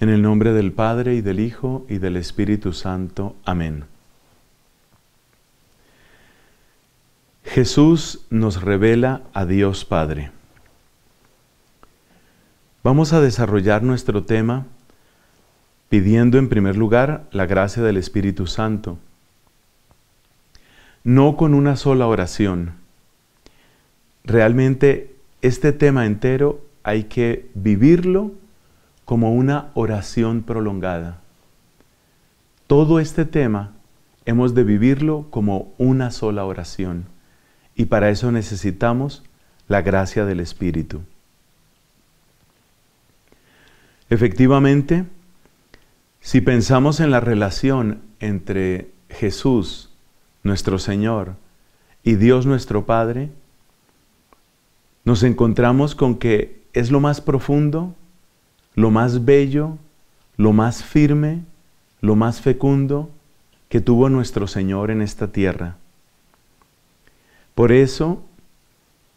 En el nombre del Padre y del Hijo y del Espíritu Santo. Amén. Jesús nos revela a Dios Padre. Vamos a desarrollar nuestro tema pidiendo en primer lugar la gracia del Espíritu Santo. No con una sola oración. Realmente este tema entero hay que vivirlo como una oración prolongada. Todo este tema hemos de vivirlo como una sola oración y para eso necesitamos la gracia del Espíritu. Efectivamente, si pensamos en la relación entre Jesús, nuestro Señor, y Dios nuestro Padre, nos encontramos con que es lo más profundo lo más bello, lo más firme, lo más fecundo que tuvo nuestro Señor en esta tierra. Por eso,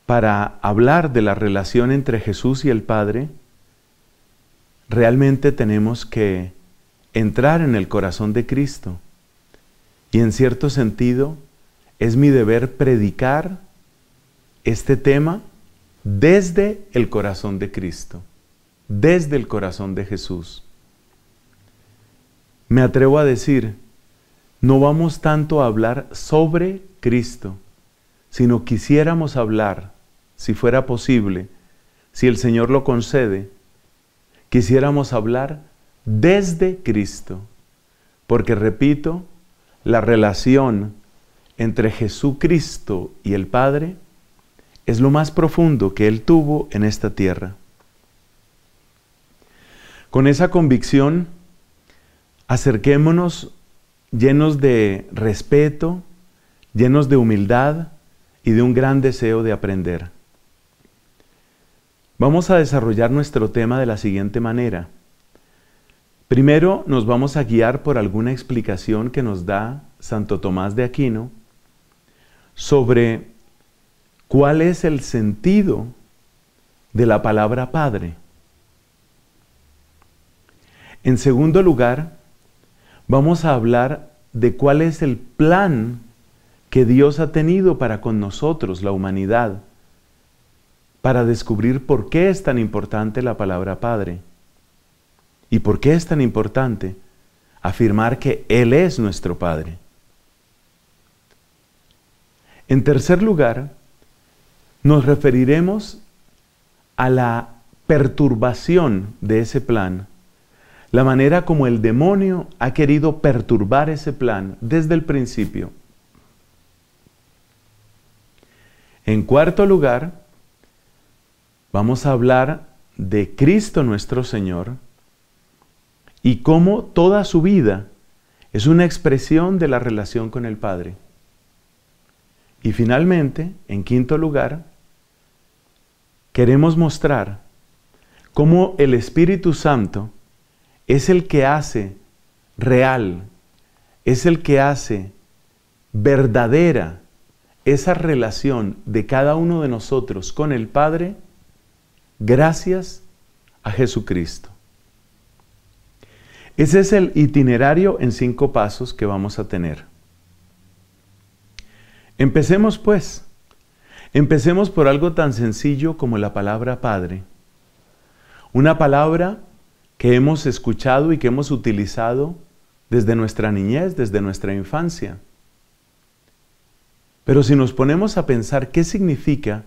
para hablar de la relación entre Jesús y el Padre, realmente tenemos que entrar en el corazón de Cristo. Y en cierto sentido, es mi deber predicar este tema desde el corazón de Cristo desde el corazón de Jesús. Me atrevo a decir, no vamos tanto a hablar sobre Cristo, sino quisiéramos hablar, si fuera posible, si el Señor lo concede, quisiéramos hablar desde Cristo, porque repito, la relación entre Jesucristo y el Padre es lo más profundo que Él tuvo en esta tierra. Con esa convicción, acerquémonos llenos de respeto, llenos de humildad y de un gran deseo de aprender. Vamos a desarrollar nuestro tema de la siguiente manera. Primero nos vamos a guiar por alguna explicación que nos da Santo Tomás de Aquino sobre cuál es el sentido de la palabra Padre. En segundo lugar, vamos a hablar de cuál es el plan que Dios ha tenido para con nosotros, la humanidad, para descubrir por qué es tan importante la palabra Padre y por qué es tan importante afirmar que Él es nuestro Padre. En tercer lugar, nos referiremos a la perturbación de ese plan la manera como el demonio ha querido perturbar ese plan desde el principio. En cuarto lugar, vamos a hablar de Cristo nuestro Señor y cómo toda su vida es una expresión de la relación con el Padre. Y finalmente, en quinto lugar, queremos mostrar cómo el Espíritu Santo es el que hace real, es el que hace verdadera esa relación de cada uno de nosotros con el Padre gracias a Jesucristo. Ese es el itinerario en cinco pasos que vamos a tener. Empecemos pues. Empecemos por algo tan sencillo como la palabra Padre. Una palabra que hemos escuchado y que hemos utilizado desde nuestra niñez, desde nuestra infancia. Pero si nos ponemos a pensar qué significa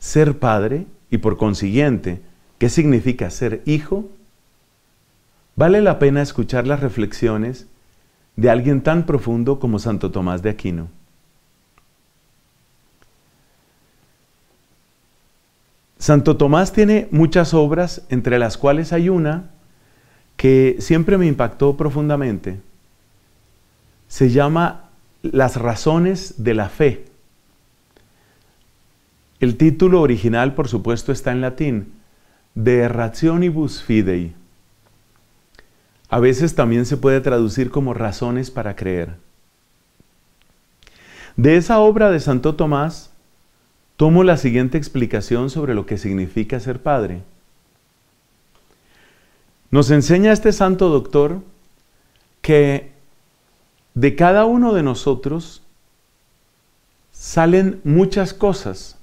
ser padre y por consiguiente qué significa ser hijo, vale la pena escuchar las reflexiones de alguien tan profundo como Santo Tomás de Aquino. Santo Tomás tiene muchas obras, entre las cuales hay una que siempre me impactó profundamente. Se llama Las razones de la fe. El título original, por supuesto, está en latín, De rationibus fidei. A veces también se puede traducir como razones para creer. De esa obra de Santo Tomás, tomo la siguiente explicación sobre lo que significa ser padre. Nos enseña este santo doctor que de cada uno de nosotros salen muchas cosas.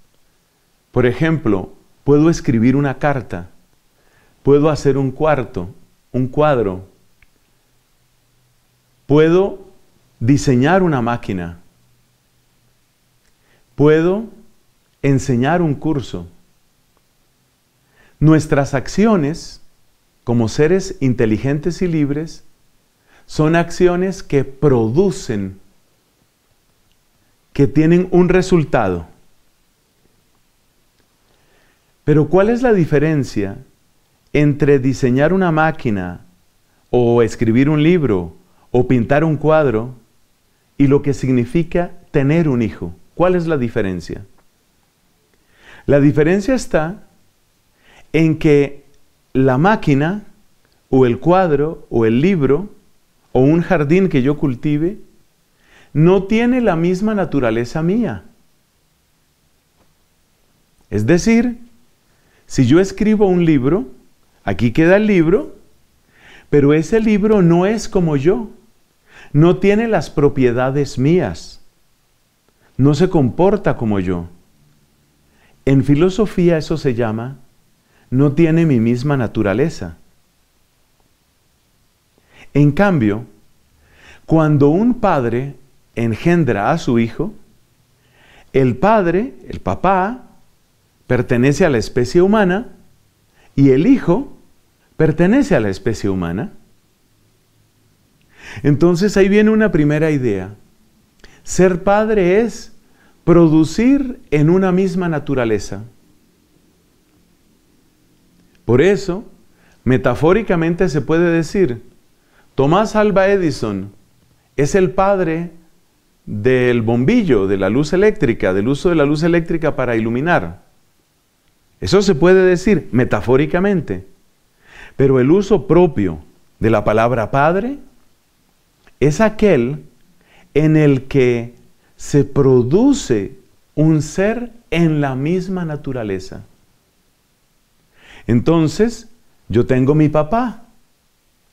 Por ejemplo, puedo escribir una carta, puedo hacer un cuarto, un cuadro, puedo diseñar una máquina, puedo enseñar un curso. Nuestras acciones como seres inteligentes y libres, son acciones que producen, que tienen un resultado. Pero ¿cuál es la diferencia entre diseñar una máquina o escribir un libro o pintar un cuadro y lo que significa tener un hijo? ¿Cuál es la diferencia? La diferencia está en que la máquina o el cuadro o el libro o un jardín que yo cultive no tiene la misma naturaleza mía. Es decir, si yo escribo un libro, aquí queda el libro, pero ese libro no es como yo, no tiene las propiedades mías, no se comporta como yo. En filosofía eso se llama no tiene mi misma naturaleza. En cambio, cuando un padre engendra a su hijo, el padre, el papá, pertenece a la especie humana y el hijo pertenece a la especie humana. Entonces ahí viene una primera idea. Ser padre es producir en una misma naturaleza. Por eso, metafóricamente se puede decir, Tomás Alba Edison es el padre del bombillo, de la luz eléctrica, del uso de la luz eléctrica para iluminar. Eso se puede decir metafóricamente. Pero el uso propio de la palabra padre es aquel en el que se produce un ser en la misma naturaleza. Entonces, yo tengo mi papá,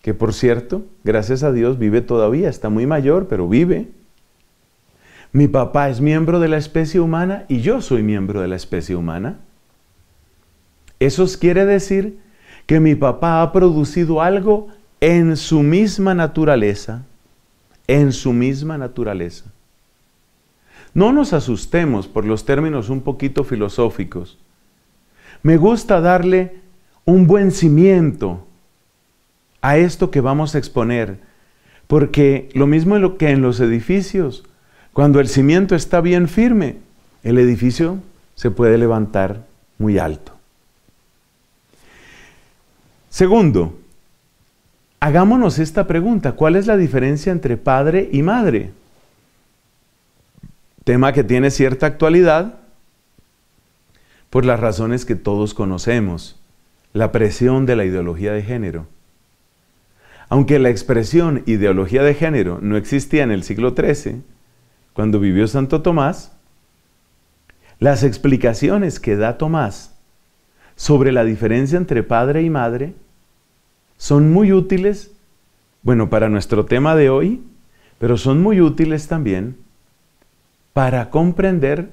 que por cierto, gracias a Dios, vive todavía, está muy mayor, pero vive. Mi papá es miembro de la especie humana y yo soy miembro de la especie humana. Eso quiere decir que mi papá ha producido algo en su misma naturaleza, en su misma naturaleza. No nos asustemos por los términos un poquito filosóficos. Me gusta darle un buen cimiento a esto que vamos a exponer, porque lo mismo que en los edificios, cuando el cimiento está bien firme, el edificio se puede levantar muy alto. Segundo, hagámonos esta pregunta, ¿cuál es la diferencia entre padre y madre? Tema que tiene cierta actualidad por las razones que todos conocemos la presión de la ideología de género. Aunque la expresión ideología de género no existía en el siglo XIII, cuando vivió Santo Tomás, las explicaciones que da Tomás sobre la diferencia entre padre y madre son muy útiles, bueno, para nuestro tema de hoy, pero son muy útiles también para comprender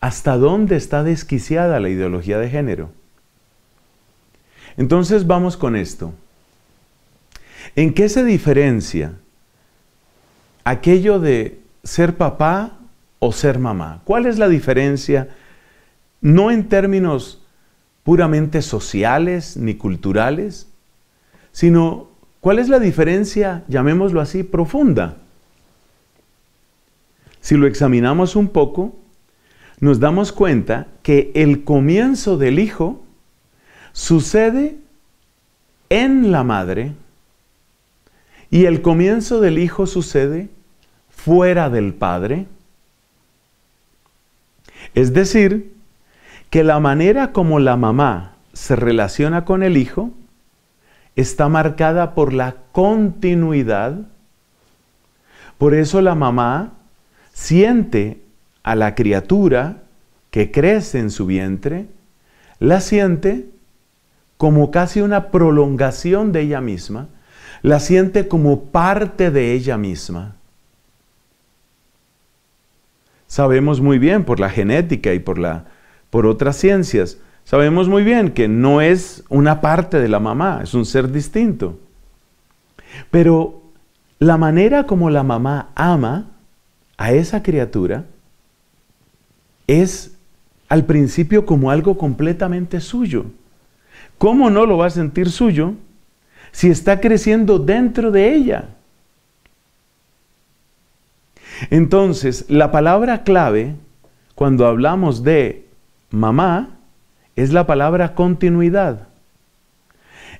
hasta dónde está desquiciada la ideología de género. Entonces vamos con esto. ¿En qué se diferencia aquello de ser papá o ser mamá? ¿Cuál es la diferencia? No en términos puramente sociales ni culturales, sino cuál es la diferencia, llamémoslo así, profunda. Si lo examinamos un poco, nos damos cuenta que el comienzo del hijo sucede en la madre y el comienzo del hijo sucede fuera del padre. Es decir, que la manera como la mamá se relaciona con el hijo está marcada por la continuidad. Por eso la mamá siente a la criatura que crece en su vientre, la siente como casi una prolongación de ella misma, la siente como parte de ella misma. Sabemos muy bien por la genética y por, la, por otras ciencias, sabemos muy bien que no es una parte de la mamá, es un ser distinto. Pero la manera como la mamá ama a esa criatura es al principio como algo completamente suyo. ¿Cómo no lo va a sentir suyo si está creciendo dentro de ella? Entonces, la palabra clave cuando hablamos de mamá es la palabra continuidad.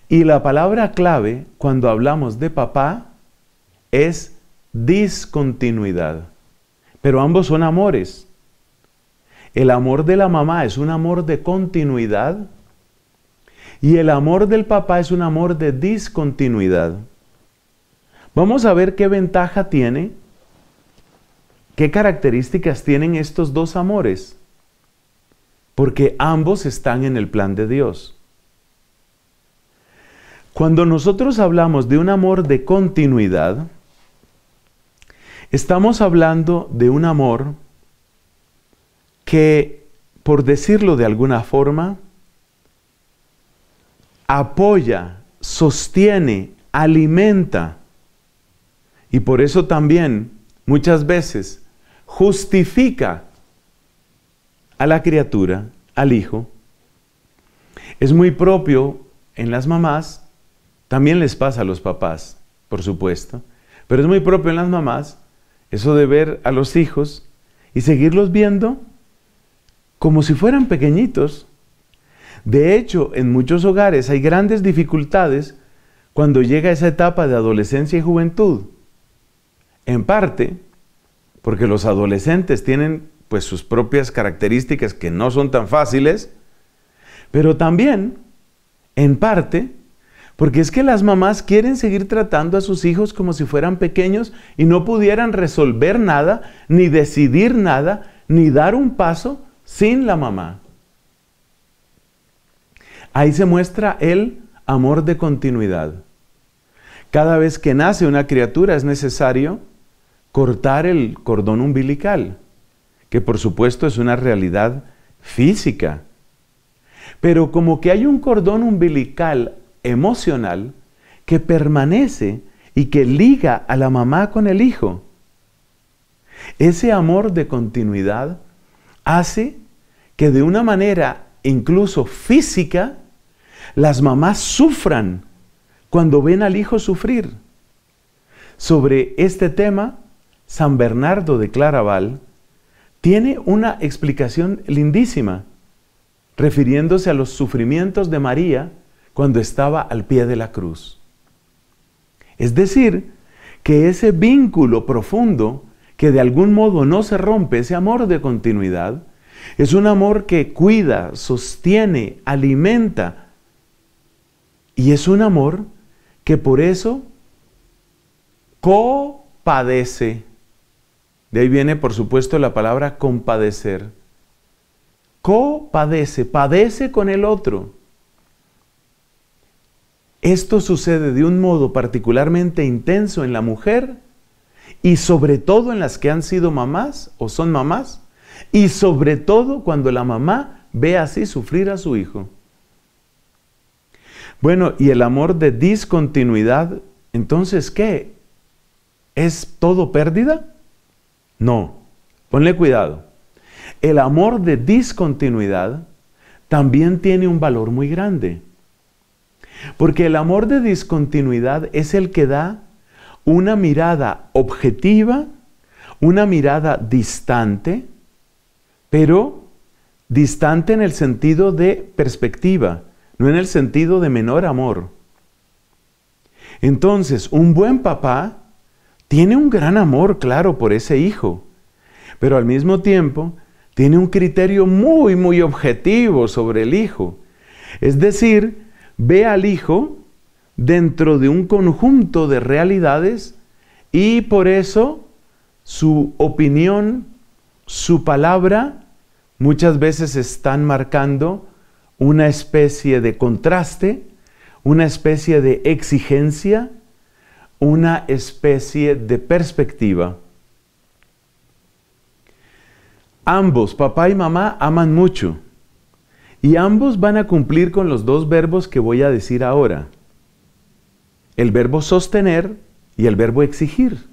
Y la palabra clave cuando hablamos de papá es discontinuidad. Pero ambos son amores. El amor de la mamá es un amor de continuidad y el amor del papá es un amor de discontinuidad. Vamos a ver qué ventaja tiene, qué características tienen estos dos amores, porque ambos están en el plan de Dios. Cuando nosotros hablamos de un amor de continuidad, estamos hablando de un amor que, por decirlo de alguna forma, apoya, sostiene, alimenta. Y por eso también muchas veces justifica a la criatura, al hijo. Es muy propio en las mamás, también les pasa a los papás, por supuesto, pero es muy propio en las mamás eso de ver a los hijos y seguirlos viendo como si fueran pequeñitos de hecho, en muchos hogares hay grandes dificultades cuando llega esa etapa de adolescencia y juventud. En parte, porque los adolescentes tienen pues sus propias características que no son tan fáciles, pero también, en parte, porque es que las mamás quieren seguir tratando a sus hijos como si fueran pequeños y no pudieran resolver nada, ni decidir nada, ni dar un paso sin la mamá. Ahí se muestra el amor de continuidad. Cada vez que nace una criatura es necesario cortar el cordón umbilical, que por supuesto es una realidad física. Pero como que hay un cordón umbilical emocional que permanece y que liga a la mamá con el hijo. Ese amor de continuidad hace que de una manera incluso física, las mamás sufran cuando ven al hijo sufrir. Sobre este tema, San Bernardo de Claraval tiene una explicación lindísima, refiriéndose a los sufrimientos de María cuando estaba al pie de la cruz. Es decir, que ese vínculo profundo que de algún modo no se rompe, ese amor de continuidad, es un amor que cuida, sostiene, alimenta. Y es un amor que por eso copadece. De ahí viene, por supuesto, la palabra compadecer. Copadece, padece con el otro. Esto sucede de un modo particularmente intenso en la mujer y sobre todo en las que han sido mamás o son mamás y sobre todo cuando la mamá ve así sufrir a su hijo. Bueno, y el amor de discontinuidad, entonces, ¿qué? ¿Es todo pérdida? No, ponle cuidado. El amor de discontinuidad también tiene un valor muy grande. Porque el amor de discontinuidad es el que da una mirada objetiva, una mirada distante, pero distante en el sentido de perspectiva, no en el sentido de menor amor. Entonces, un buen papá tiene un gran amor, claro, por ese hijo, pero al mismo tiempo tiene un criterio muy, muy objetivo sobre el hijo. Es decir, ve al hijo dentro de un conjunto de realidades y por eso su opinión, su palabra, muchas veces están marcando una especie de contraste, una especie de exigencia, una especie de perspectiva. Ambos, papá y mamá, aman mucho. Y ambos van a cumplir con los dos verbos que voy a decir ahora. El verbo sostener y el verbo exigir.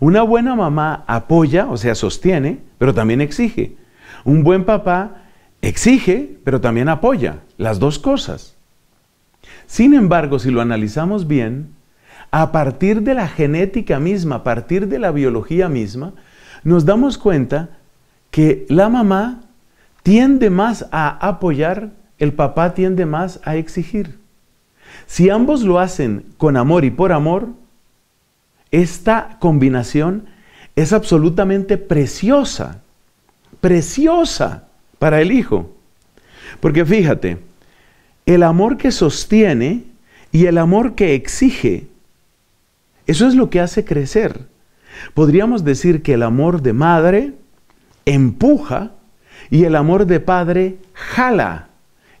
Una buena mamá apoya, o sea, sostiene, pero también exige. Un buen papá exige, pero también apoya. Las dos cosas. Sin embargo, si lo analizamos bien, a partir de la genética misma, a partir de la biología misma, nos damos cuenta que la mamá tiende más a apoyar, el papá tiende más a exigir. Si ambos lo hacen con amor y por amor, esta combinación es absolutamente preciosa, preciosa para el hijo. Porque fíjate, el amor que sostiene y el amor que exige, eso es lo que hace crecer. Podríamos decir que el amor de madre empuja y el amor de padre jala.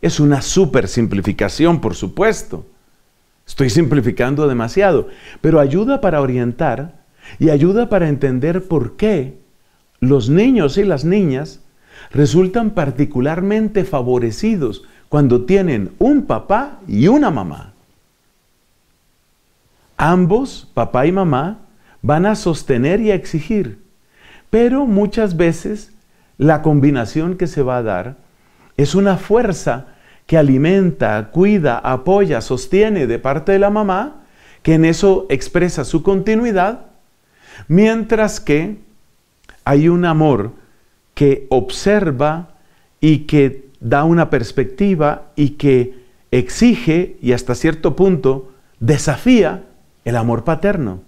Es una super simplificación, por supuesto. Estoy simplificando demasiado, pero ayuda para orientar y ayuda para entender por qué los niños y las niñas resultan particularmente favorecidos cuando tienen un papá y una mamá. Ambos, papá y mamá, van a sostener y a exigir pero muchas veces la combinación que se va a dar es una fuerza que alimenta, cuida, apoya, sostiene de parte de la mamá, que en eso expresa su continuidad, mientras que hay un amor que observa y que da una perspectiva y que exige y hasta cierto punto desafía el amor paterno.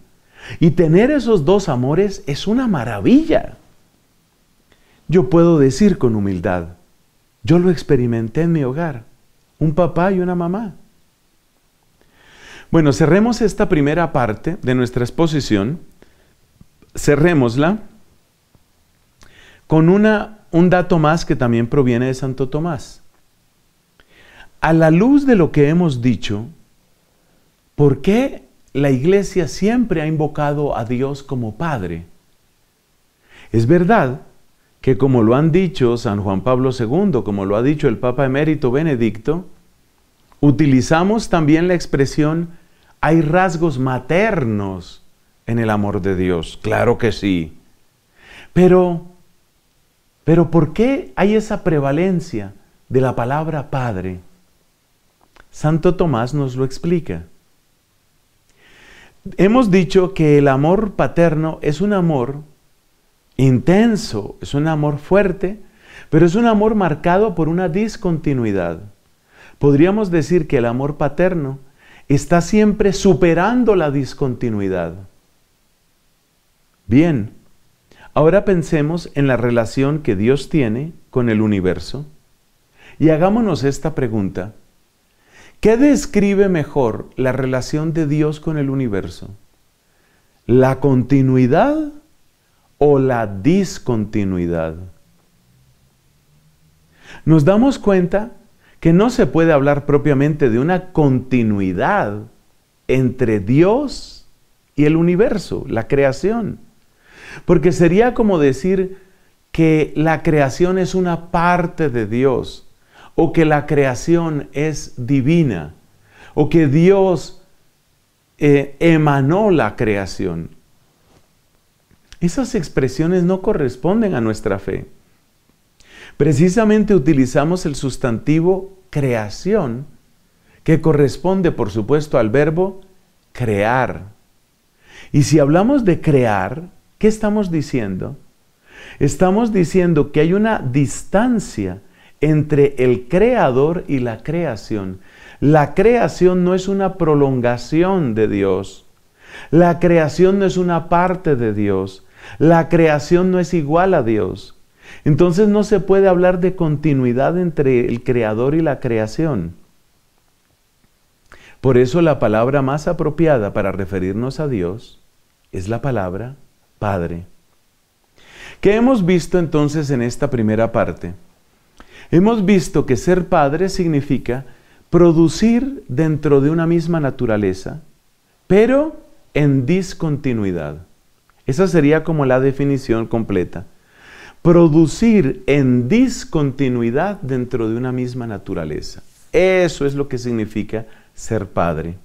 Y tener esos dos amores es una maravilla. Yo puedo decir con humildad, yo lo experimenté en mi hogar, un papá y una mamá. Bueno, cerremos esta primera parte de nuestra exposición, cerrémosla con una, un dato más que también proviene de Santo Tomás. A la luz de lo que hemos dicho, ¿por qué la iglesia siempre ha invocado a Dios como Padre. Es verdad que como lo han dicho San Juan Pablo II, como lo ha dicho el Papa Emérito Benedicto, utilizamos también la expresión hay rasgos maternos en el amor de Dios. Claro que sí. Pero, pero ¿por qué hay esa prevalencia de la palabra Padre? Santo Tomás nos lo explica. Hemos dicho que el amor paterno es un amor intenso, es un amor fuerte, pero es un amor marcado por una discontinuidad. Podríamos decir que el amor paterno está siempre superando la discontinuidad. Bien, ahora pensemos en la relación que Dios tiene con el universo y hagámonos esta pregunta. ¿Qué describe mejor la relación de Dios con el universo? ¿La continuidad o la discontinuidad? Nos damos cuenta que no se puede hablar propiamente de una continuidad entre Dios y el universo, la creación. Porque sería como decir que la creación es una parte de Dios o que la creación es divina, o que Dios eh, emanó la creación. Esas expresiones no corresponden a nuestra fe. Precisamente utilizamos el sustantivo creación, que corresponde, por supuesto, al verbo crear. Y si hablamos de crear, ¿qué estamos diciendo? Estamos diciendo que hay una distancia entre el creador y la creación. La creación no es una prolongación de Dios. La creación no es una parte de Dios. La creación no es igual a Dios. Entonces no se puede hablar de continuidad entre el creador y la creación. Por eso la palabra más apropiada para referirnos a Dios es la palabra Padre. ¿Qué hemos visto entonces en esta primera parte? Hemos visto que ser padre significa producir dentro de una misma naturaleza, pero en discontinuidad. Esa sería como la definición completa. Producir en discontinuidad dentro de una misma naturaleza. Eso es lo que significa ser padre.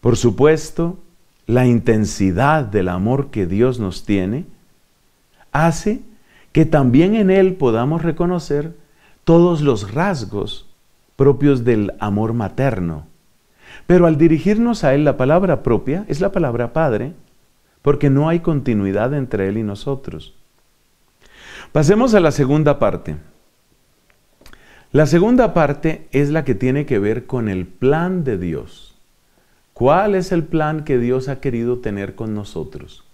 Por supuesto, la intensidad del amor que Dios nos tiene hace que también en Él podamos reconocer todos los rasgos propios del amor materno. Pero al dirigirnos a Él la palabra propia es la palabra Padre, porque no hay continuidad entre Él y nosotros. Pasemos a la segunda parte. La segunda parte es la que tiene que ver con el plan de Dios. ¿Cuál es el plan que Dios ha querido tener con nosotros?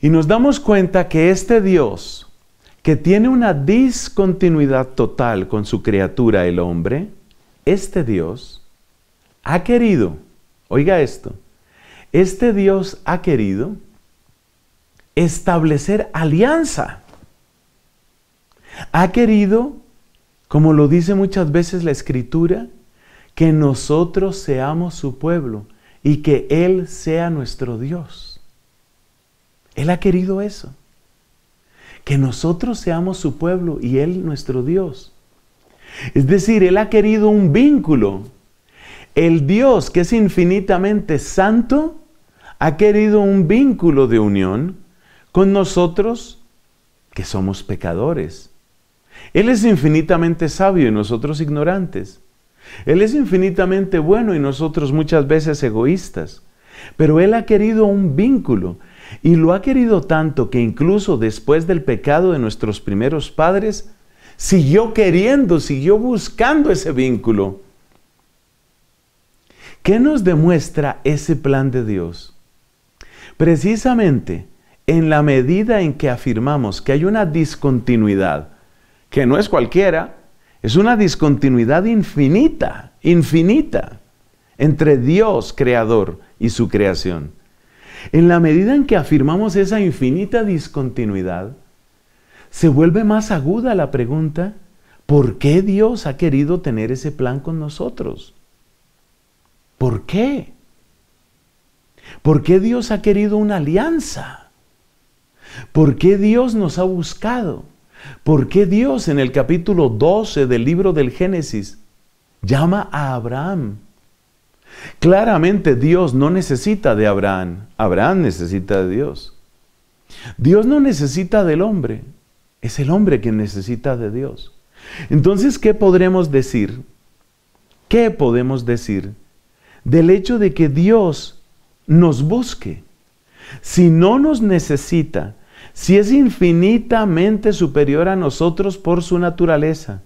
Y nos damos cuenta que este Dios, que tiene una discontinuidad total con su criatura, el hombre, este Dios ha querido, oiga esto, este Dios ha querido establecer alianza ha querido, como lo dice muchas veces la Escritura, que nosotros seamos su pueblo y que Él sea nuestro Dios. Él ha querido eso. Que nosotros seamos su pueblo y Él nuestro Dios. Es decir, Él ha querido un vínculo. El Dios que es infinitamente santo ha querido un vínculo de unión con nosotros que somos pecadores. Él es infinitamente sabio y nosotros ignorantes. Él es infinitamente bueno y nosotros muchas veces egoístas. Pero Él ha querido un vínculo y lo ha querido tanto que incluso después del pecado de nuestros primeros padres, siguió queriendo, siguió buscando ese vínculo. ¿Qué nos demuestra ese plan de Dios? Precisamente en la medida en que afirmamos que hay una discontinuidad que no es cualquiera, es una discontinuidad infinita, infinita, entre Dios creador y su creación. En la medida en que afirmamos esa infinita discontinuidad, se vuelve más aguda la pregunta, ¿por qué Dios ha querido tener ese plan con nosotros? ¿Por qué? ¿Por qué Dios ha querido una alianza? ¿Por qué Dios nos ha buscado? ¿Por qué Dios en el capítulo 12 del libro del Génesis llama a Abraham? Claramente Dios no necesita de Abraham, Abraham necesita de Dios. Dios no necesita del hombre, es el hombre quien necesita de Dios. Entonces, ¿qué podremos decir? ¿Qué podemos decir del hecho de que Dios nos busque? Si no nos necesita, si es infinitamente superior a nosotros por su naturaleza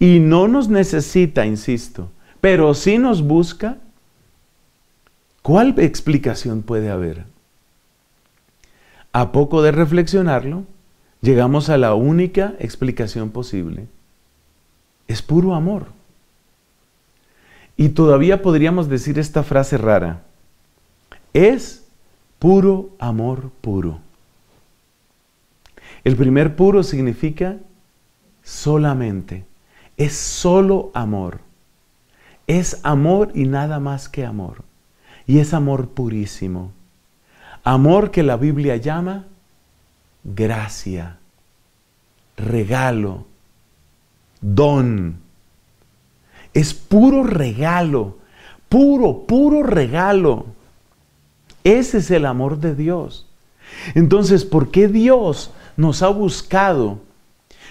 y no nos necesita, insisto, pero sí nos busca, ¿cuál explicación puede haber? A poco de reflexionarlo, llegamos a la única explicación posible. Es puro amor. Y todavía podríamos decir esta frase rara. Es puro amor puro. El primer puro significa solamente. Es solo amor. Es amor y nada más que amor. Y es amor purísimo. Amor que la Biblia llama gracia, regalo, don. Es puro regalo, puro, puro regalo. Ese es el amor de Dios. Entonces, ¿por qué Dios nos ha buscado,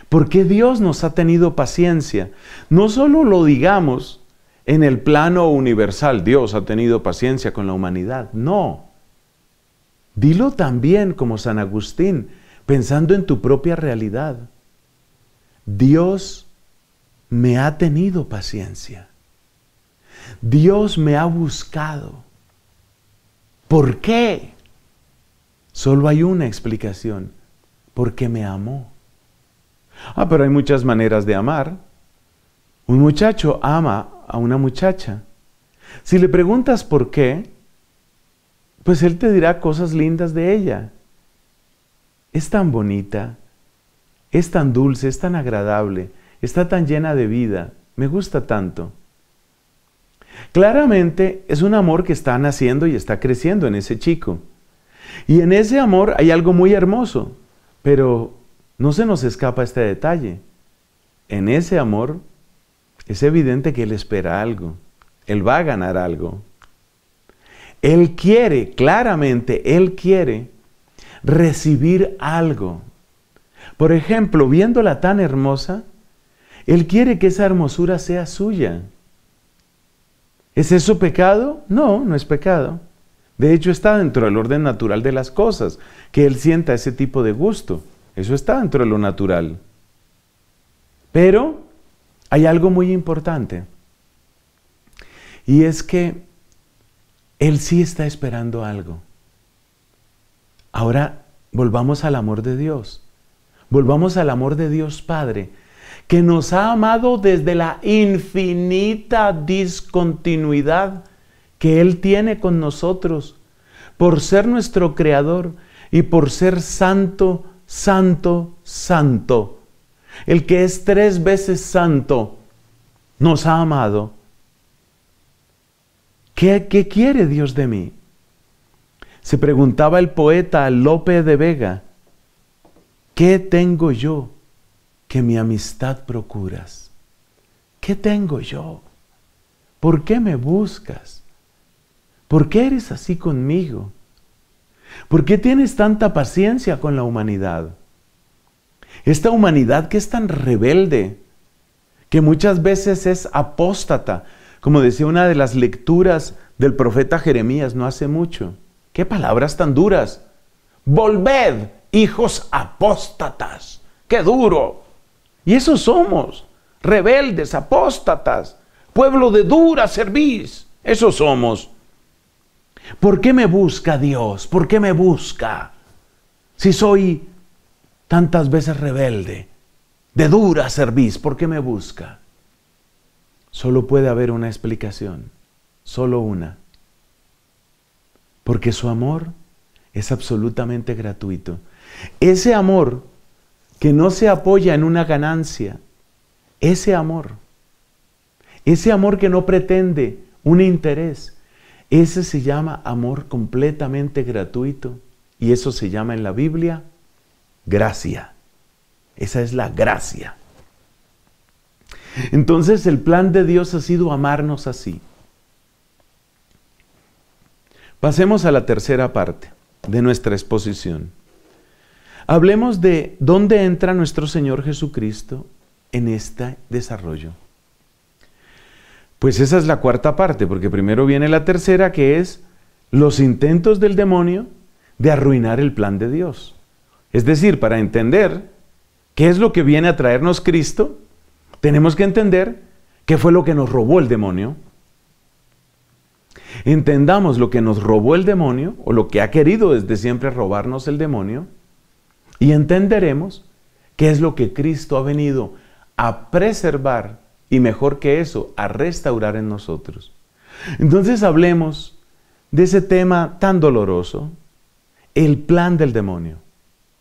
porque Dios nos ha tenido paciencia. No solo lo digamos en el plano universal, Dios ha tenido paciencia con la humanidad, no. Dilo también como San Agustín, pensando en tu propia realidad. Dios me ha tenido paciencia. Dios me ha buscado. ¿Por qué? Solo hay una explicación. Porque me amó. Ah, pero hay muchas maneras de amar. Un muchacho ama a una muchacha. Si le preguntas por qué, pues él te dirá cosas lindas de ella. Es tan bonita, es tan dulce, es tan agradable, está tan llena de vida, me gusta tanto. Claramente es un amor que está naciendo y está creciendo en ese chico. Y en ese amor hay algo muy hermoso, pero no se nos escapa este detalle. En ese amor es evidente que Él espera algo, Él va a ganar algo. Él quiere, claramente, Él quiere recibir algo. Por ejemplo, viéndola tan hermosa, Él quiere que esa hermosura sea suya. ¿Es eso pecado? No, no es pecado. De hecho, está dentro del orden natural de las cosas, que Él sienta ese tipo de gusto. Eso está dentro de lo natural. Pero hay algo muy importante. Y es que Él sí está esperando algo. Ahora volvamos al amor de Dios. Volvamos al amor de Dios Padre, que nos ha amado desde la infinita discontinuidad que Él tiene con nosotros, por ser nuestro Creador y por ser santo, santo, santo. El que es tres veces santo nos ha amado. ¿Qué, qué quiere Dios de mí? Se preguntaba el poeta Lope de Vega, ¿qué tengo yo que mi amistad procuras? ¿Qué tengo yo? ¿Por qué me buscas? ¿Por qué eres así conmigo? ¿Por qué tienes tanta paciencia con la humanidad? Esta humanidad que es tan rebelde, que muchas veces es apóstata, como decía una de las lecturas del profeta Jeremías no hace mucho. ¿Qué palabras tan duras? Volved, hijos apóstatas. ¡Qué duro! Y eso somos, rebeldes, apóstatas, pueblo de dura cerviz. Eso somos. ¿Por qué me busca Dios? ¿Por qué me busca? Si soy tantas veces rebelde, de dura cerviz, ¿por qué me busca? Solo puede haber una explicación, solo una. Porque su amor es absolutamente gratuito. Ese amor que no se apoya en una ganancia, ese amor, ese amor que no pretende un interés, ese se llama amor completamente gratuito y eso se llama en la Biblia gracia. Esa es la gracia. Entonces el plan de Dios ha sido amarnos así. Pasemos a la tercera parte de nuestra exposición. Hablemos de dónde entra nuestro Señor Jesucristo en este desarrollo. Pues esa es la cuarta parte, porque primero viene la tercera, que es los intentos del demonio de arruinar el plan de Dios. Es decir, para entender qué es lo que viene a traernos Cristo, tenemos que entender qué fue lo que nos robó el demonio. Entendamos lo que nos robó el demonio, o lo que ha querido desde siempre robarnos el demonio, y entenderemos qué es lo que Cristo ha venido a preservar y mejor que eso, a restaurar en nosotros. Entonces hablemos de ese tema tan doloroso, el plan del demonio.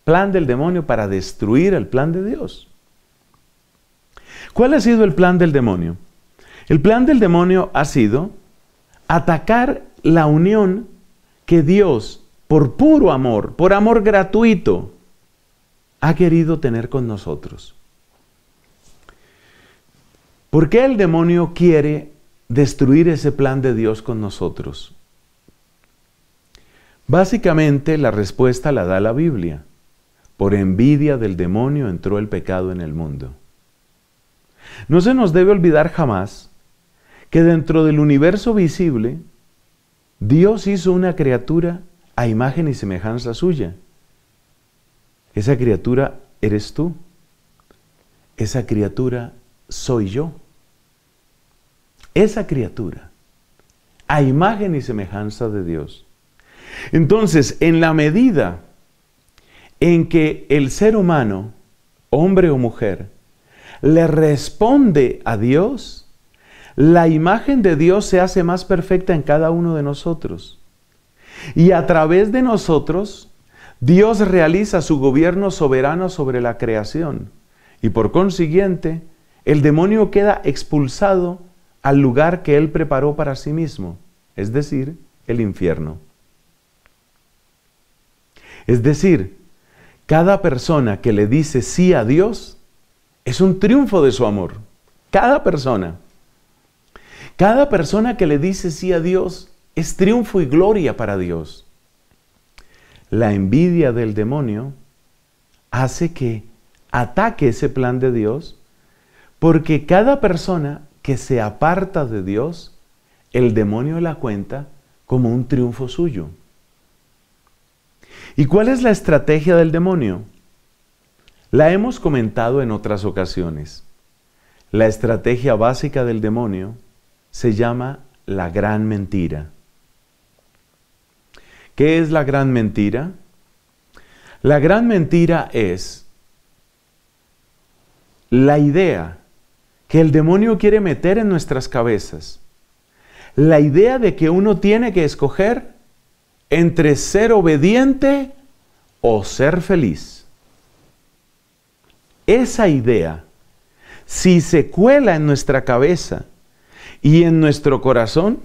Plan del demonio para destruir el plan de Dios. ¿Cuál ha sido el plan del demonio? El plan del demonio ha sido atacar la unión que Dios, por puro amor, por amor gratuito, ha querido tener con nosotros. ¿Por qué el demonio quiere destruir ese plan de Dios con nosotros? Básicamente la respuesta la da la Biblia. Por envidia del demonio entró el pecado en el mundo. No se nos debe olvidar jamás que dentro del universo visible, Dios hizo una criatura a imagen y semejanza suya. Esa criatura eres tú. Esa criatura soy yo. Esa criatura, a imagen y semejanza de Dios. Entonces, en la medida en que el ser humano, hombre o mujer, le responde a Dios, la imagen de Dios se hace más perfecta en cada uno de nosotros. Y a través de nosotros, Dios realiza su gobierno soberano sobre la creación. Y por consiguiente, el demonio queda expulsado al lugar que él preparó para sí mismo, es decir, el infierno. Es decir, cada persona que le dice sí a Dios es un triunfo de su amor. Cada persona. Cada persona que le dice sí a Dios es triunfo y gloria para Dios. La envidia del demonio hace que ataque ese plan de Dios porque cada persona que se aparta de Dios, el demonio la cuenta como un triunfo suyo. ¿Y cuál es la estrategia del demonio? La hemos comentado en otras ocasiones. La estrategia básica del demonio se llama la gran mentira. ¿Qué es la gran mentira? La gran mentira es la idea que el demonio quiere meter en nuestras cabezas. La idea de que uno tiene que escoger entre ser obediente o ser feliz. Esa idea, si se cuela en nuestra cabeza y en nuestro corazón,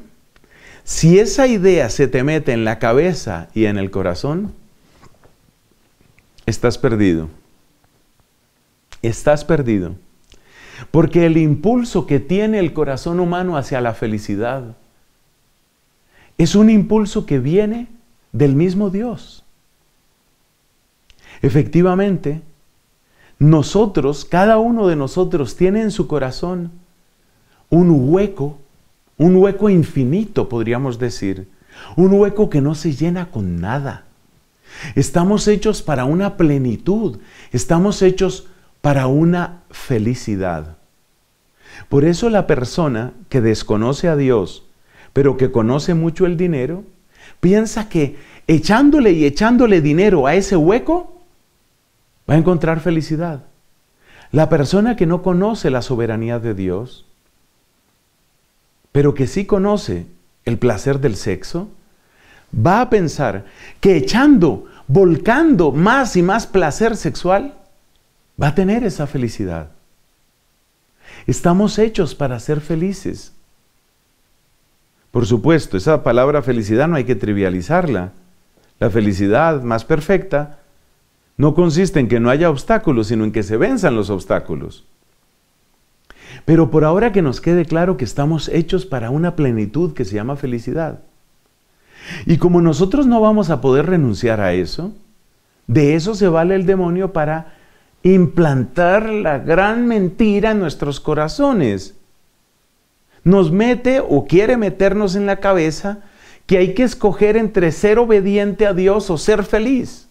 si esa idea se te mete en la cabeza y en el corazón, estás perdido. Estás perdido. Porque el impulso que tiene el corazón humano hacia la felicidad es un impulso que viene del mismo Dios. Efectivamente, nosotros, cada uno de nosotros tiene en su corazón un hueco, un hueco infinito, podríamos decir, un hueco que no se llena con nada. Estamos hechos para una plenitud, estamos hechos para una felicidad. Por eso la persona que desconoce a Dios, pero que conoce mucho el dinero, piensa que echándole y echándole dinero a ese hueco, va a encontrar felicidad. La persona que no conoce la soberanía de Dios, pero que sí conoce el placer del sexo, va a pensar que echando, volcando más y más placer sexual, va a tener esa felicidad. Estamos hechos para ser felices. Por supuesto, esa palabra felicidad no hay que trivializarla. La felicidad más perfecta no consiste en que no haya obstáculos, sino en que se venzan los obstáculos. Pero por ahora que nos quede claro que estamos hechos para una plenitud que se llama felicidad. Y como nosotros no vamos a poder renunciar a eso, de eso se vale el demonio para implantar la gran mentira en nuestros corazones. Nos mete o quiere meternos en la cabeza que hay que escoger entre ser obediente a Dios o ser feliz.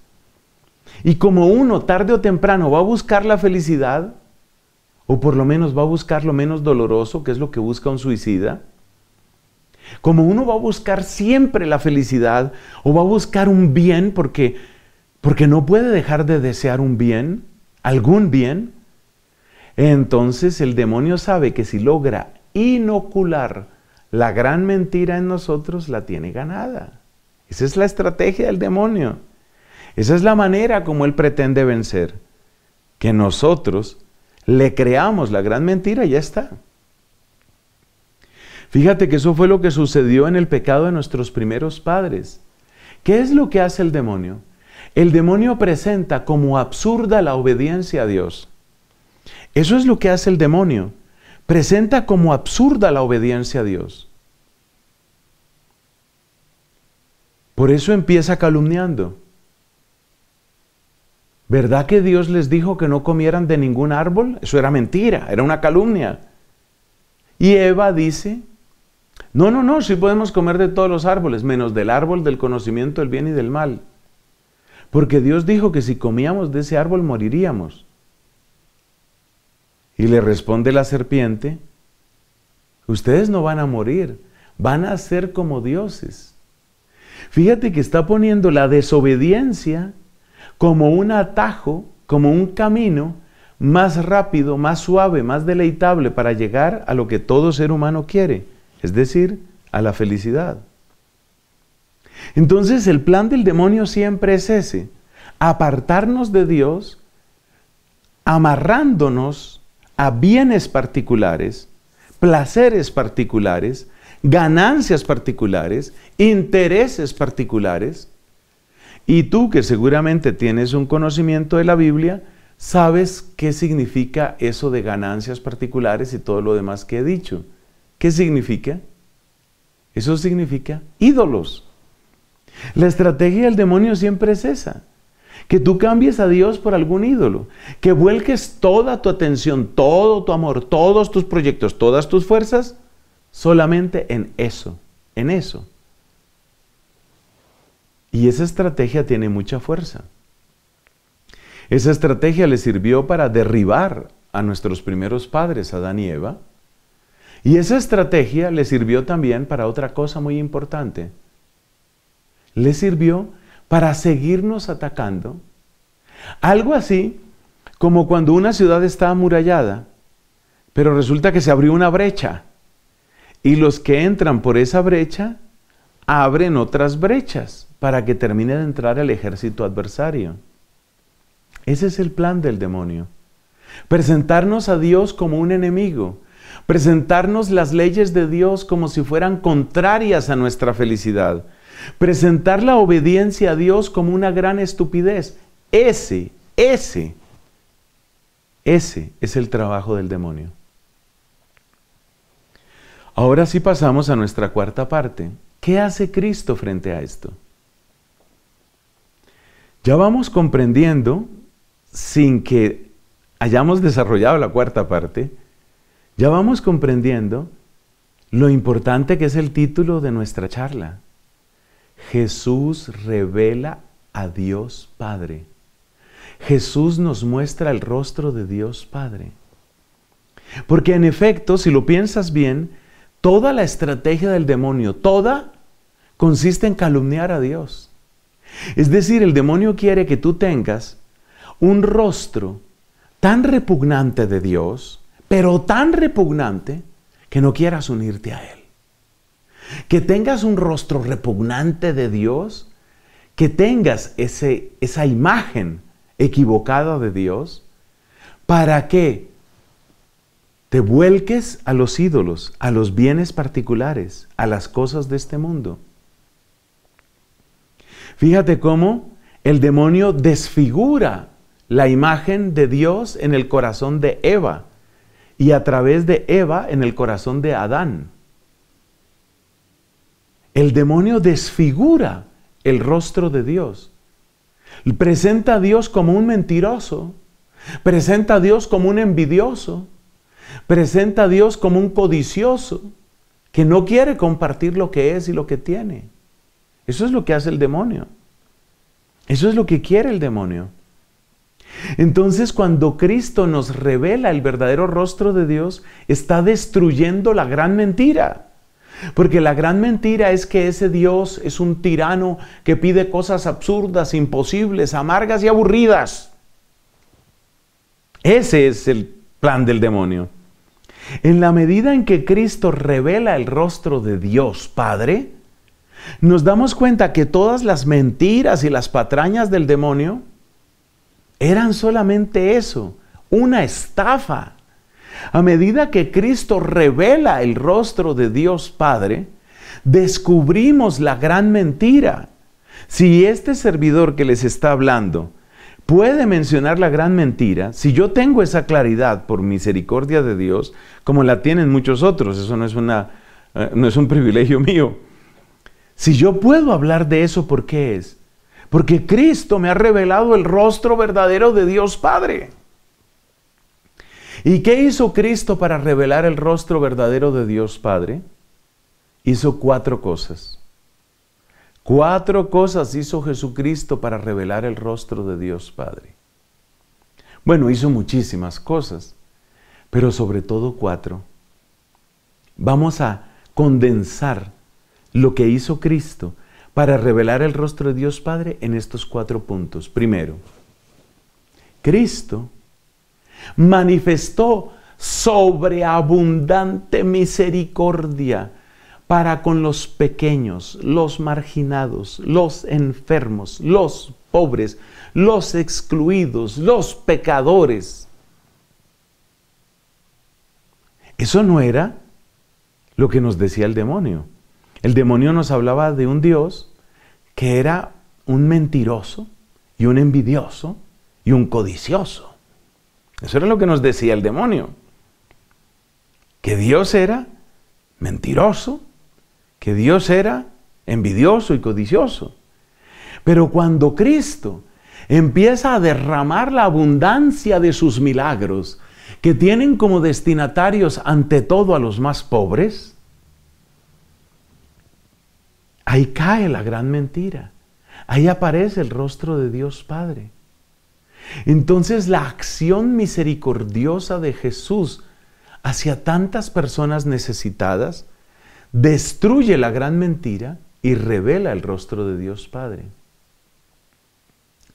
Y como uno tarde o temprano va a buscar la felicidad, o por lo menos va a buscar lo menos doloroso, que es lo que busca un suicida, como uno va a buscar siempre la felicidad o va a buscar un bien porque porque no puede dejar de desear un bien, algún bien, entonces el demonio sabe que si logra inocular la gran mentira en nosotros, la tiene ganada. Esa es la estrategia del demonio. Esa es la manera como él pretende vencer. Que nosotros le creamos la gran mentira y ya está. Fíjate que eso fue lo que sucedió en el pecado de nuestros primeros padres. ¿Qué es lo que hace el demonio? El demonio presenta como absurda la obediencia a Dios. Eso es lo que hace el demonio. Presenta como absurda la obediencia a Dios. Por eso empieza calumniando. ¿Verdad que Dios les dijo que no comieran de ningún árbol? Eso era mentira, era una calumnia. Y Eva dice, No, no, no, sí podemos comer de todos los árboles, menos del árbol del conocimiento del bien y del mal. Porque Dios dijo que si comíamos de ese árbol moriríamos. Y le responde la serpiente, ustedes no van a morir, van a ser como dioses. Fíjate que está poniendo la desobediencia como un atajo, como un camino más rápido, más suave, más deleitable para llegar a lo que todo ser humano quiere, es decir, a la felicidad. Entonces el plan del demonio siempre es ese, apartarnos de Dios, amarrándonos a bienes particulares, placeres particulares, ganancias particulares, intereses particulares. Y tú que seguramente tienes un conocimiento de la Biblia, sabes qué significa eso de ganancias particulares y todo lo demás que he dicho. ¿Qué significa? Eso significa ídolos. La estrategia del demonio siempre es esa. Que tú cambies a Dios por algún ídolo. Que vuelques toda tu atención, todo tu amor, todos tus proyectos, todas tus fuerzas solamente en eso, en eso. Y esa estrategia tiene mucha fuerza. Esa estrategia le sirvió para derribar a nuestros primeros padres, Adán y Eva. Y esa estrategia le sirvió también para otra cosa muy importante. Le sirvió para seguirnos atacando. Algo así como cuando una ciudad está amurallada, pero resulta que se abrió una brecha y los que entran por esa brecha abren otras brechas para que termine de entrar el ejército adversario. Ese es el plan del demonio. Presentarnos a Dios como un enemigo, presentarnos las leyes de Dios como si fueran contrarias a nuestra felicidad, presentar la obediencia a Dios como una gran estupidez. Ese, ese, ese es el trabajo del demonio. Ahora sí pasamos a nuestra cuarta parte. ¿Qué hace Cristo frente a esto? Ya vamos comprendiendo, sin que hayamos desarrollado la cuarta parte, ya vamos comprendiendo lo importante que es el título de nuestra charla. Jesús revela a Dios Padre. Jesús nos muestra el rostro de Dios Padre. Porque en efecto, si lo piensas bien, Toda la estrategia del demonio, toda, consiste en calumniar a Dios. Es decir, el demonio quiere que tú tengas un rostro tan repugnante de Dios, pero tan repugnante que no quieras unirte a Él. Que tengas un rostro repugnante de Dios, que tengas ese, esa imagen equivocada de Dios, para que te vuelques a los ídolos, a los bienes particulares, a las cosas de este mundo. Fíjate cómo el demonio desfigura la imagen de Dios en el corazón de Eva y a través de Eva en el corazón de Adán. El demonio desfigura el rostro de Dios. Presenta a Dios como un mentiroso, presenta a Dios como un envidioso, presenta a Dios como un codicioso que no quiere compartir lo que es y lo que tiene. Eso es lo que hace el demonio. Eso es lo que quiere el demonio. Entonces cuando Cristo nos revela el verdadero rostro de Dios, está destruyendo la gran mentira. Porque la gran mentira es que ese Dios es un tirano que pide cosas absurdas, imposibles, amargas y aburridas. Ese es el plan del demonio. En la medida en que Cristo revela el rostro de Dios Padre, nos damos cuenta que todas las mentiras y las patrañas del demonio eran solamente eso, una estafa. A medida que Cristo revela el rostro de Dios Padre, descubrimos la gran mentira. Si este servidor que les está hablando puede mencionar la gran mentira, si yo tengo esa claridad por misericordia de Dios, como la tienen muchos otros, eso no es, una, eh, no es un privilegio mío. Si yo puedo hablar de eso, ¿por qué es? Porque Cristo me ha revelado el rostro verdadero de Dios Padre. ¿Y qué hizo Cristo para revelar el rostro verdadero de Dios Padre? hizo cuatro cosas. Cuatro cosas hizo Jesucristo para revelar el rostro de Dios Padre. Bueno, hizo muchísimas cosas, pero sobre todo cuatro. Vamos a condensar lo que hizo Cristo para revelar el rostro de Dios Padre en estos cuatro puntos. Primero, Cristo manifestó sobreabundante misericordia para con los pequeños, los marginados, los enfermos, los pobres, los excluidos, los pecadores. Eso no era lo que nos decía el demonio. El demonio nos hablaba de un Dios que era un mentiroso y un envidioso y un codicioso. Eso era lo que nos decía el demonio. Que Dios era mentiroso, que Dios era envidioso y codicioso. Pero cuando Cristo empieza a derramar la abundancia de sus milagros, que tienen como destinatarios ante todo a los más pobres, ahí cae la gran mentira. Ahí aparece el rostro de Dios Padre. Entonces la acción misericordiosa de Jesús hacia tantas personas necesitadas destruye la gran mentira y revela el rostro de Dios Padre.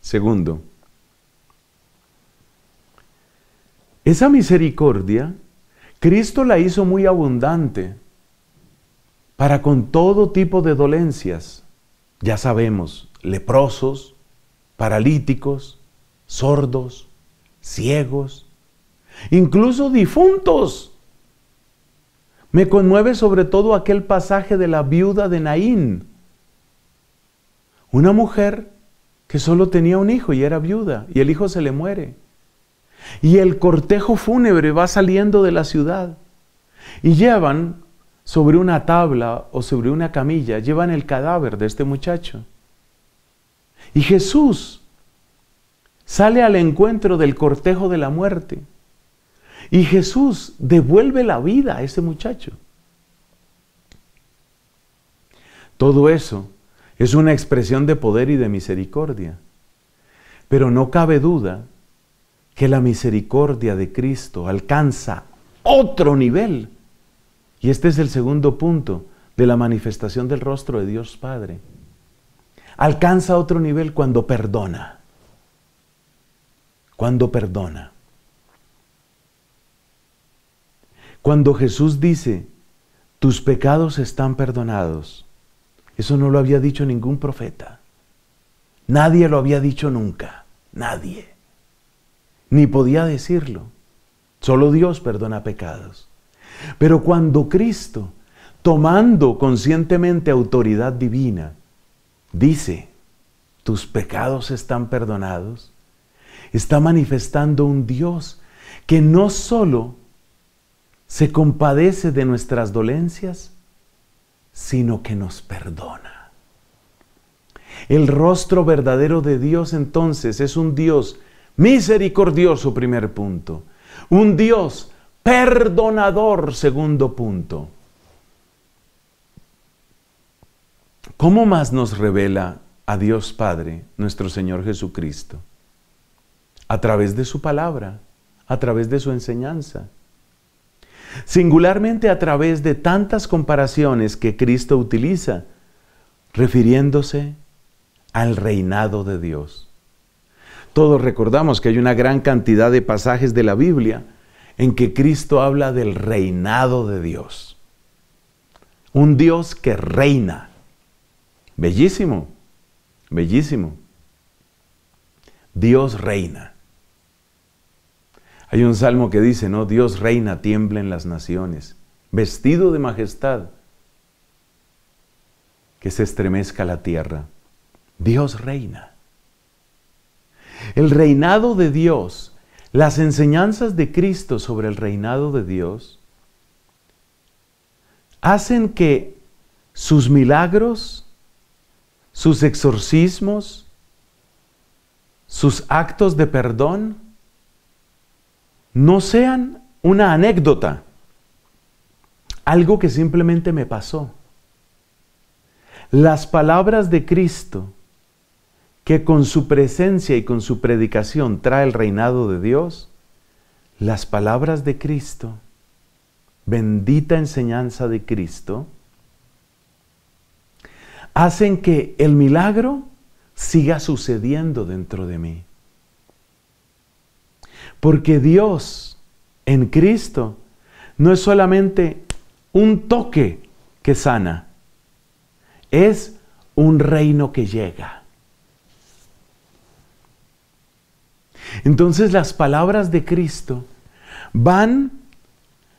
Segundo, esa misericordia Cristo la hizo muy abundante para con todo tipo de dolencias. Ya sabemos, leprosos, paralíticos, sordos, ciegos, incluso difuntos. Me conmueve sobre todo aquel pasaje de la viuda de Naín, una mujer que solo tenía un hijo y era viuda, y el hijo se le muere. Y el cortejo fúnebre va saliendo de la ciudad y llevan sobre una tabla o sobre una camilla, llevan el cadáver de este muchacho. Y Jesús sale al encuentro del cortejo de la muerte. Y Jesús devuelve la vida a ese muchacho. Todo eso es una expresión de poder y de misericordia. Pero no cabe duda que la misericordia de Cristo alcanza otro nivel. Y este es el segundo punto de la manifestación del rostro de Dios Padre. Alcanza otro nivel cuando perdona cuando perdona. Cuando Jesús dice, tus pecados están perdonados, eso no lo había dicho ningún profeta. Nadie lo había dicho nunca, nadie. Ni podía decirlo. Solo Dios perdona pecados. Pero cuando Cristo, tomando conscientemente autoridad divina, dice, tus pecados están perdonados, está manifestando un Dios que no solo se compadece de nuestras dolencias, sino que nos perdona. El rostro verdadero de Dios entonces es un Dios misericordioso, primer punto. Un Dios perdonador, segundo punto. ¿Cómo más nos revela a Dios Padre, nuestro Señor Jesucristo? A través de su palabra, a través de su enseñanza. Singularmente a través de tantas comparaciones que Cristo utiliza, refiriéndose al reinado de Dios. Todos recordamos que hay una gran cantidad de pasajes de la Biblia en que Cristo habla del reinado de Dios. Un Dios que reina. Bellísimo, bellísimo. Dios reina. Hay un salmo que dice, ¿no? Dios reina, tiembla en las naciones, vestido de majestad, que se estremezca la tierra. Dios reina. El reinado de Dios, las enseñanzas de Cristo sobre el reinado de Dios, hacen que sus milagros, sus exorcismos, sus actos de perdón, no sean una anécdota, algo que simplemente me pasó. las palabras de Cristo, que con su presencia y con su predicación trae el reinado de Dios, las palabras de Cristo, bendita enseñanza de Cristo, hacen que el milagro siga sucediendo dentro de mí. Porque Dios en Cristo no es solamente un toque que sana, es un reino que llega. Entonces las palabras de Cristo van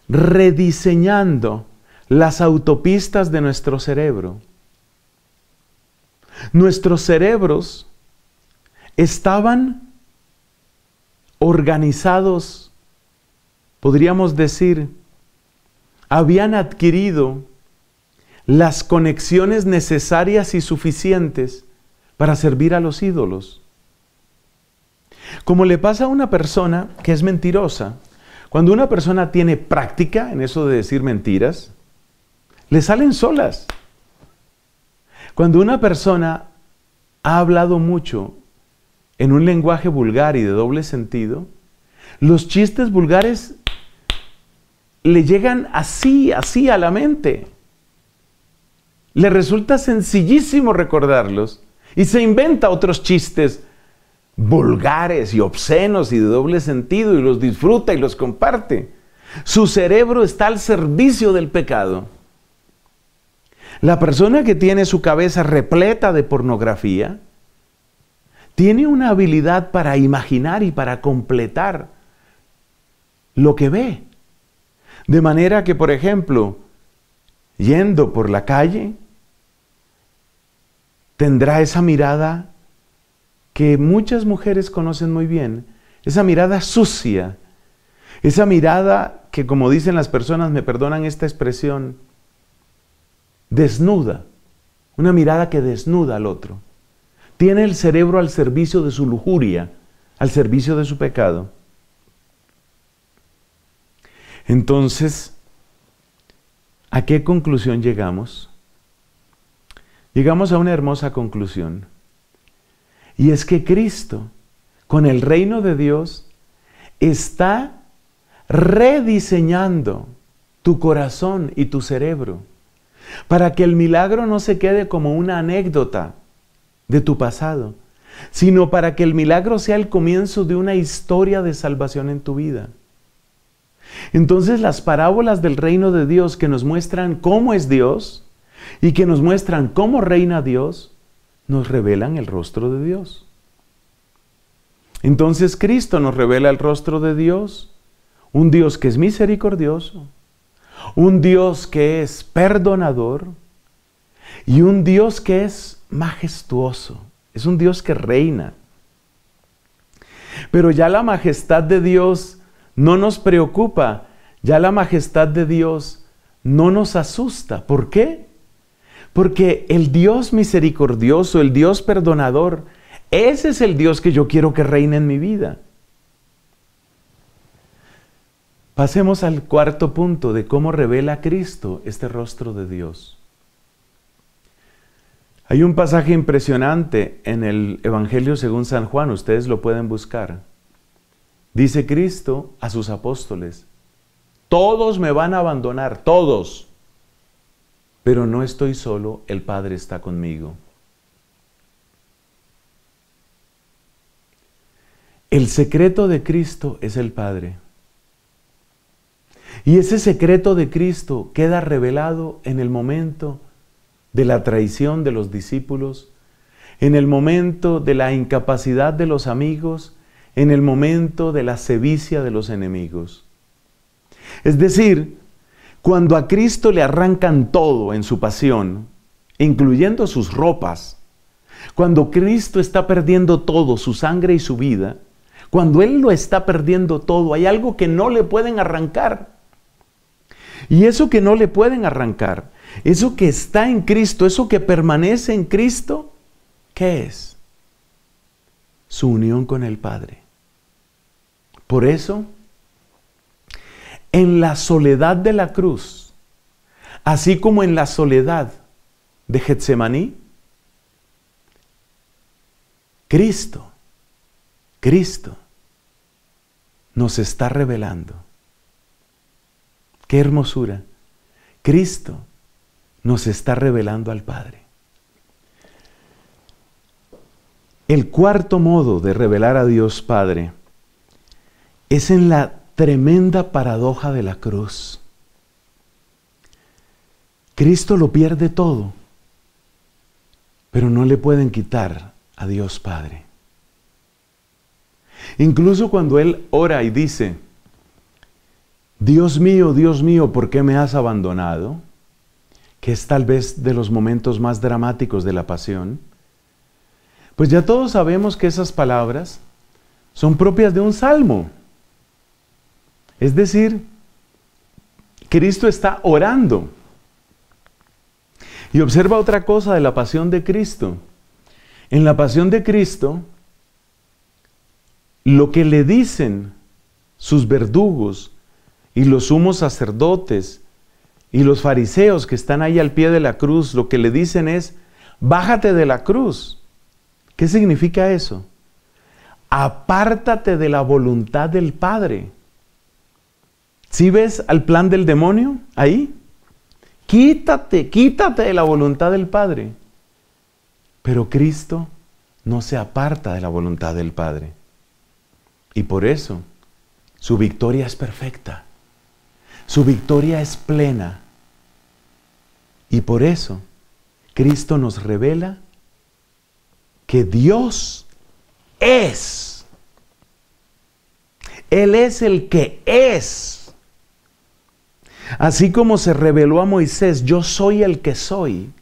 rediseñando las autopistas de nuestro cerebro. Nuestros cerebros estaban organizados, podríamos decir, habían adquirido las conexiones necesarias y suficientes para servir a los ídolos. Como le pasa a una persona que es mentirosa, cuando una persona tiene práctica en eso de decir mentiras, le salen solas. Cuando una persona ha hablado mucho en un lenguaje vulgar y de doble sentido, los chistes vulgares le llegan así, así a la mente. Le resulta sencillísimo recordarlos y se inventa otros chistes vulgares y obscenos y de doble sentido y los disfruta y los comparte. Su cerebro está al servicio del pecado. La persona que tiene su cabeza repleta de pornografía tiene una habilidad para imaginar y para completar lo que ve. De manera que, por ejemplo, yendo por la calle, tendrá esa mirada que muchas mujeres conocen muy bien, esa mirada sucia, esa mirada que, como dicen las personas, me perdonan esta expresión, desnuda, una mirada que desnuda al otro. Tiene el cerebro al servicio de su lujuria, al servicio de su pecado. Entonces, ¿a qué conclusión llegamos? Llegamos a una hermosa conclusión. Y es que Cristo, con el reino de Dios, está rediseñando tu corazón y tu cerebro para que el milagro no se quede como una anécdota de tu pasado, sino para que el milagro sea el comienzo de una historia de salvación en tu vida. Entonces las parábolas del reino de Dios que nos muestran cómo es Dios y que nos muestran cómo reina Dios, nos revelan el rostro de Dios. Entonces Cristo nos revela el rostro de Dios, un Dios que es misericordioso, un Dios que es perdonador y un Dios que es majestuoso, es un Dios que reina. Pero ya la majestad de Dios no nos preocupa, ya la majestad de Dios no nos asusta. ¿Por qué? Porque el Dios misericordioso, el Dios perdonador, ese es el Dios que yo quiero que reine en mi vida. Pasemos al cuarto punto de cómo revela Cristo este rostro de Dios. Hay un pasaje impresionante en el Evangelio según San Juan, ustedes lo pueden buscar. Dice Cristo a sus apóstoles, todos me van a abandonar, todos, pero no estoy solo, el Padre está conmigo. El secreto de Cristo es el Padre. Y ese secreto de Cristo queda revelado en el momento de la traición de los discípulos, en el momento de la incapacidad de los amigos, en el momento de la sevicia de los enemigos. Es decir, cuando a Cristo le arrancan todo en su pasión, incluyendo sus ropas, cuando Cristo está perdiendo todo, su sangre y su vida, cuando Él lo está perdiendo todo, hay algo que no le pueden arrancar. Y eso que no le pueden arrancar, eso que está en Cristo, eso que permanece en Cristo, ¿qué es? Su unión con el Padre. Por eso, en la soledad de la cruz, así como en la soledad de Getsemaní? Cristo, Cristo nos está revelando. Qué hermosura. Cristo nos está revelando al Padre. El cuarto modo de revelar a Dios Padre es en la tremenda paradoja de la cruz. Cristo lo pierde todo, pero no le pueden quitar a Dios Padre. Incluso cuando Él ora y dice, Dios mío, Dios mío, ¿por qué me has abandonado? Que es tal vez de los momentos más dramáticos de la pasión. Pues ya todos sabemos que esas palabras son propias de un salmo. Es decir, Cristo está orando. Y observa otra cosa de la pasión de Cristo. En la pasión de Cristo, lo que le dicen sus verdugos y los sumos sacerdotes y los fariseos que están ahí al pie de la cruz, lo que le dicen es, bájate de la cruz. ¿Qué significa eso? Apártate de la voluntad del Padre. ¿Sí ves al plan del demonio ahí? Quítate, quítate de la voluntad del Padre. Pero Cristo no se aparta de la voluntad del Padre. Y por eso su victoria es perfecta. Su victoria es plena. Y por eso Cristo nos revela que Dios es. Él es el que es. Así como se reveló a Moisés, yo soy el que soy.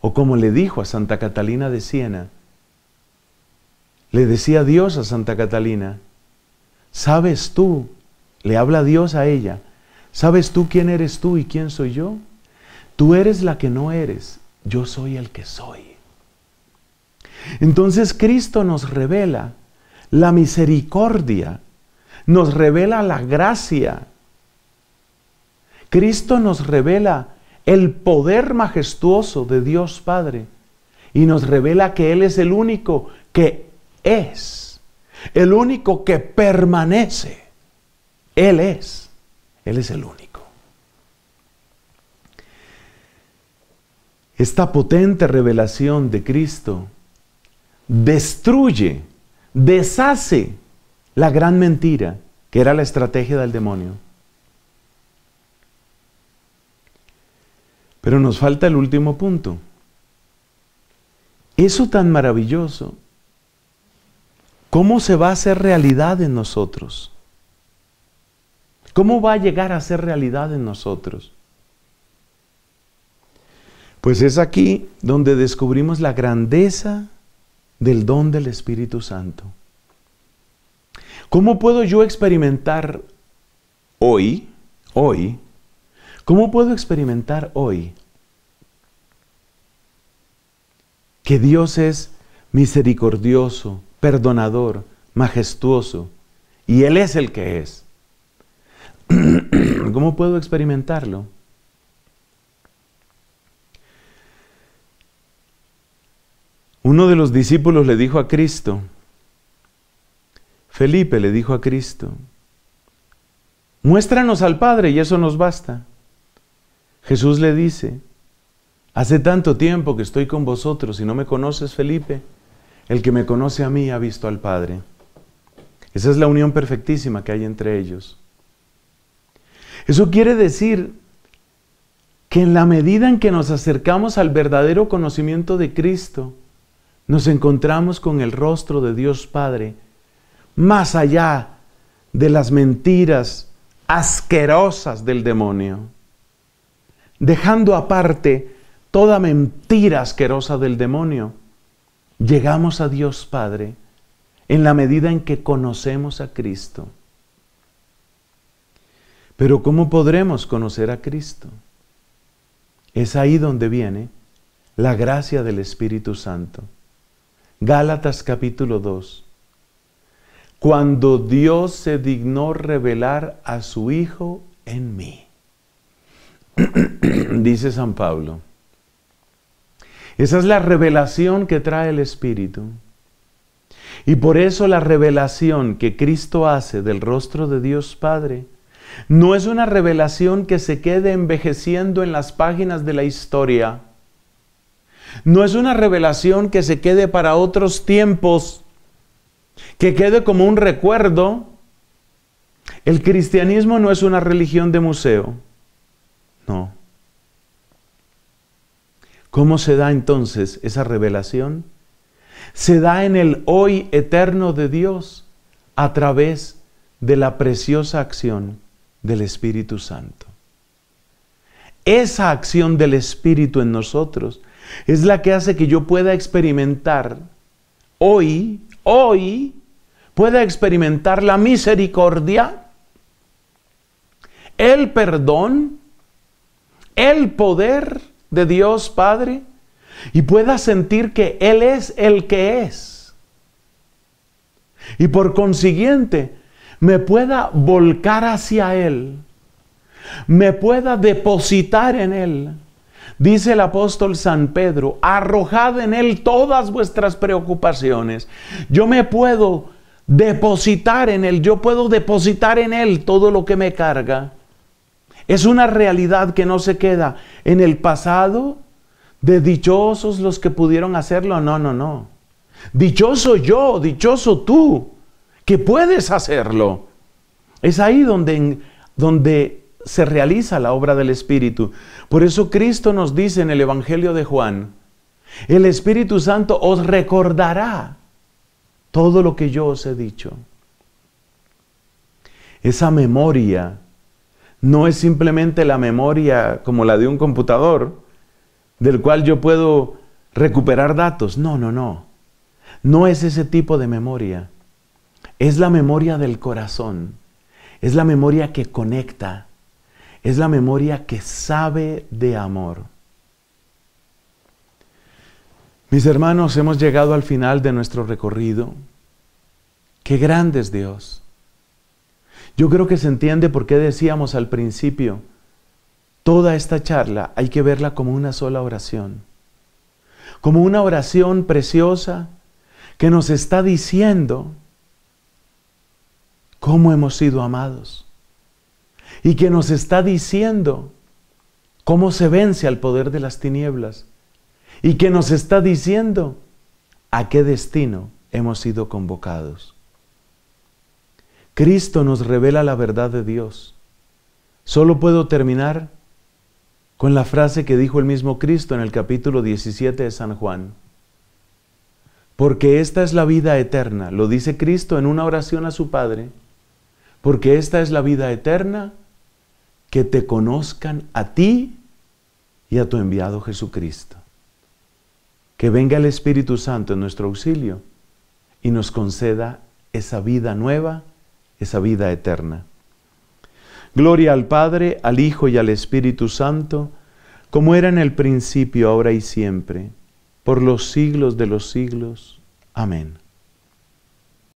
O como le dijo a Santa Catalina de Siena, le decía Dios a Santa Catalina, ¿sabes tú? Le habla Dios a ella, ¿sabes tú quién eres tú y quién soy yo? Tú eres la que no eres, yo soy el que soy. Entonces Cristo nos revela la misericordia, nos revela la gracia, Cristo nos revela el poder majestuoso de Dios Padre y nos revela que Él es el único que es, el único que permanece. Él es, Él es el único. Esta potente revelación de Cristo destruye, deshace la gran mentira que era la estrategia del demonio. Pero nos falta el último punto. Eso tan maravilloso, ¿cómo se va a hacer realidad en nosotros? ¿Cómo va a llegar a ser realidad en nosotros? Pues es aquí donde descubrimos la grandeza del don del Espíritu Santo. ¿Cómo puedo yo experimentar hoy, hoy, ¿Cómo puedo experimentar hoy que Dios es misericordioso, perdonador, majestuoso y Él es el que es? ¿Cómo puedo experimentarlo? Uno de los discípulos le dijo a Cristo, Felipe le dijo a Cristo, muéstranos al Padre y eso nos basta. Jesús le dice, hace tanto tiempo que estoy con vosotros y no me conoces, Felipe. El que me conoce a mí ha visto al Padre. Esa es la unión perfectísima que hay entre ellos. Eso quiere decir que en la medida en que nos acercamos al verdadero conocimiento de Cristo, nos encontramos con el rostro de Dios Padre, más allá de las mentiras asquerosas del demonio dejando aparte toda mentira asquerosa del demonio, llegamos a Dios Padre en la medida en que conocemos a Cristo. Pero ¿cómo podremos conocer a Cristo? Es ahí donde viene la gracia del Espíritu Santo. Gálatas capítulo 2. Cuando Dios se dignó revelar a su Hijo en mí. Dice San Pablo, Esa es la revelación que trae el Espíritu. Y por eso la revelación que Cristo hace del rostro de Dios Padre no es una revelación que se quede envejeciendo en las páginas de la historia. No es una revelación que se quede para otros tiempos, que quede como un recuerdo. El cristianismo no es una religión de museo. No. ¿Cómo se da entonces esa revelación? Se da en el hoy eterno de Dios a través de la preciosa acción del Espíritu Santo. Esa acción del Espíritu en nosotros es la que hace que yo pueda experimentar hoy, hoy, pueda experimentar la misericordia, el perdón, el poder de Dios Padre y pueda sentir que Él es el que es. Y por consiguiente, me pueda volcar hacia Él, me pueda depositar en Él. Dice el apóstol San Pedro, arrojad en Él todas vuestras preocupaciones. Yo me puedo depositar en Él, yo puedo depositar en Él todo lo que me carga. Es una realidad que no se queda en el pasado de dichosos los que pudieron hacerlo. No, no, no. Dichoso yo, dichoso tú, que puedes hacerlo. Es ahí donde, donde se realiza la obra del Espíritu. Por eso Cristo nos dice en el Evangelio de Juan, el Espíritu Santo os recordará todo lo que yo os he dicho. Esa memoria no es simplemente la memoria como la de un computador, del cual yo puedo recuperar datos. No, no, no. No es ese tipo de memoria. Es la memoria del corazón. Es la memoria que conecta. Es la memoria que sabe de amor. Mis hermanos, hemos llegado al final de nuestro recorrido. Qué grande es Dios. Yo creo que se entiende por qué decíamos al principio, toda esta charla hay que verla como una sola oración, como una oración preciosa que nos está diciendo cómo hemos sido amados y que nos está diciendo cómo se vence al poder de las tinieblas y que nos está diciendo a qué destino hemos sido convocados. Cristo nos revela la verdad de Dios. Solo puedo terminar con la frase que dijo el mismo Cristo en el capítulo 17 de San Juan. Porque esta es la vida eterna, lo dice Cristo en una oración a su Padre, porque esta es la vida eterna, que te conozcan a ti y a tu enviado Jesucristo. Que venga el Espíritu Santo en nuestro auxilio y nos conceda esa vida nueva esa vida eterna. Gloria al Padre, al Hijo y al Espíritu Santo, como era en el principio, ahora y siempre, por los siglos de los siglos. Amén.